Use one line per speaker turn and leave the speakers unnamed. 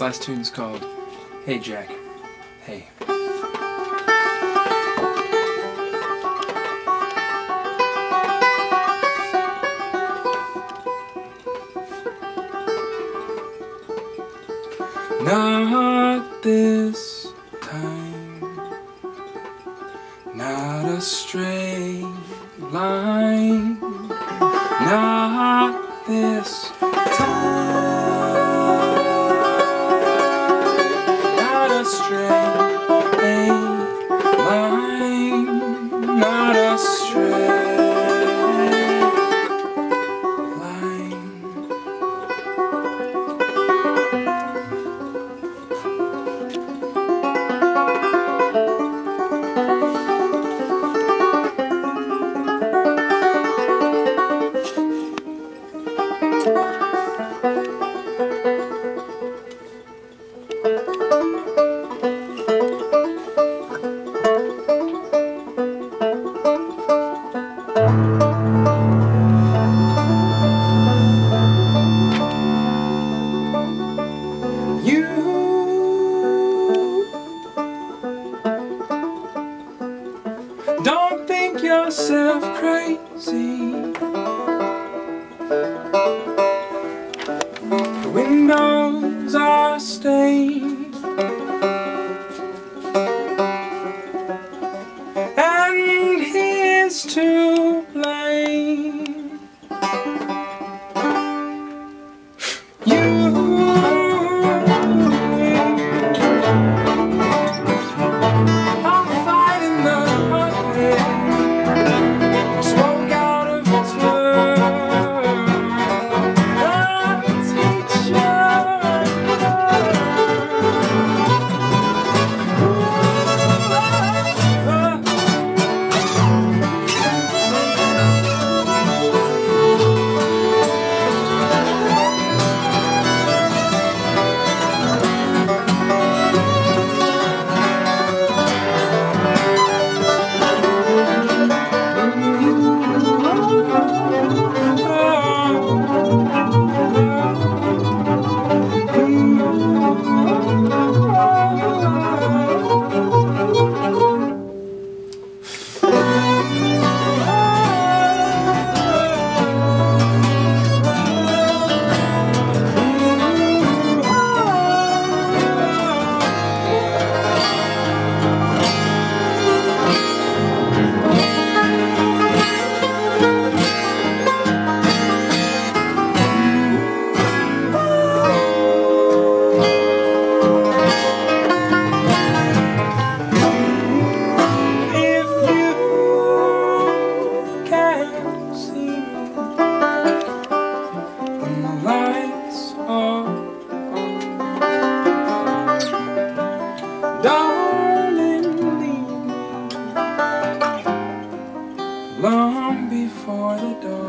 This last tune is called Hey Jack. Hey. Not this time, not a straight line, not this yourself crazy. The windows are stained, bonito.